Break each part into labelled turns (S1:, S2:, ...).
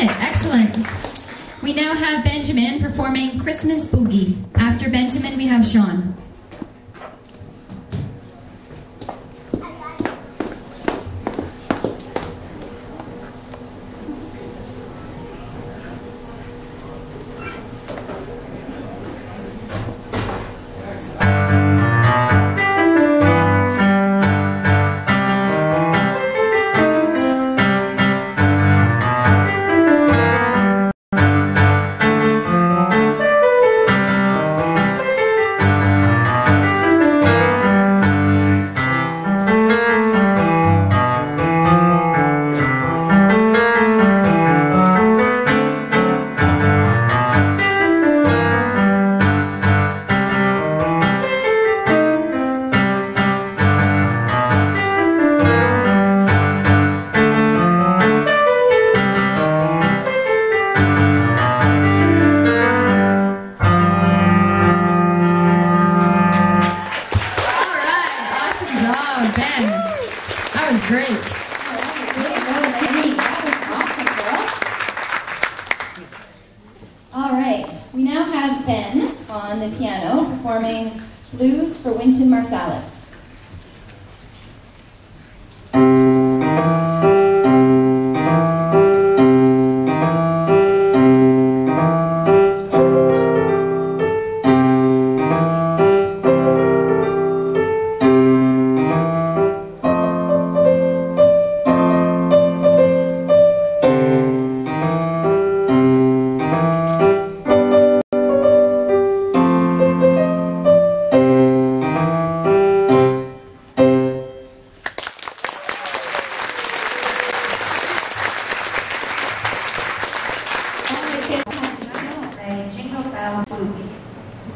S1: it. Excellent. We now have Benjamin performing Christmas Boogie. After Benjamin, we have Sean. That was great.
S2: All right, we now have Ben on the piano performing Blues for Wynton Marsalis.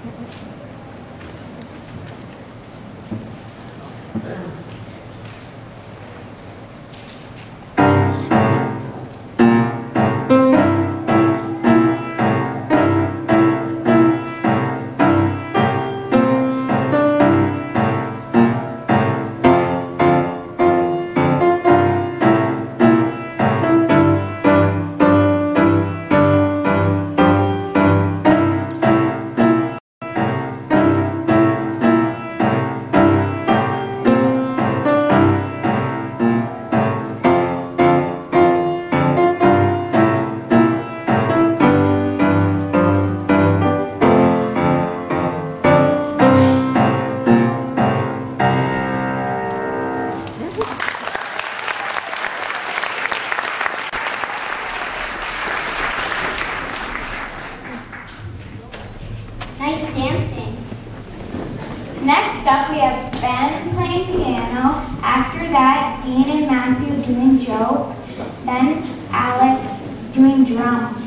S3: はい。Next up, we have Ben playing piano. After that, Dean and Matthew doing jokes. Then Alex doing drums.